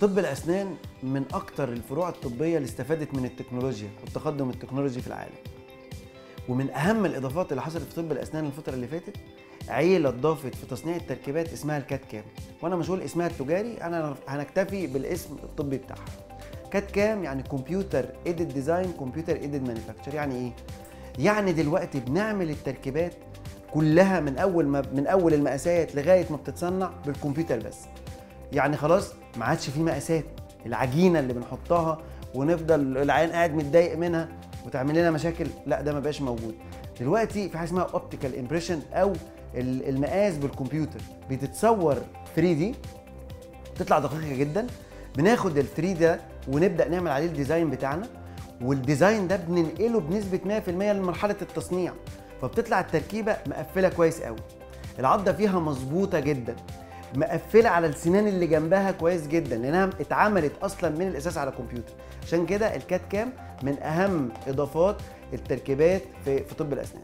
طب الأسنان من أكتر الفروع الطبية اللي استفادت من التكنولوجيا والتقدم التكنولوجي في العالم. ومن أهم الإضافات اللي حصلت في طب الأسنان الفترة اللي فاتت عيلة اتضافت في تصنيع التركيبات اسمها ال CAD CAM. وأنا مش هقول اسمها التجاري أنا هنكتفي بالاسم الطبي بتاعها. CAD CAM يعني computer aided design computer aided manufacture يعني إيه؟ يعني دلوقتي بنعمل التركيبات كلها من أول ما من أول المقاسات لغاية ما بتتصنع بالكمبيوتر بس. يعني خلاص ما عادش في مقاسات. العجينة اللي بنحطها ونفضل العيان قاعد متضايق منها وتعمل لنا مشاكل لا ده ما بقاش موجود. دلوقتي في حاجة اسمها optical impression أو المقاس بالكمبيوتر. بتتصور 3 دي تطلع دقيقة جدا. بناخد ال 3 ده ونبدأ نعمل عليه ال design بتاعنا. وال design ده بننقله بنسبة 100% لمرحلة التصنيع. فبتطلع التركيبة مقفلة كويس قوي العضة فيها مظبوطة جدا. مقفلة على السنان اللي جنبها كويس جدا لأنها اتعملت أصلا من الأساس على كمبيوتر عشان كده الكات كام من أهم إضافات التركيبات في طب الأسنان.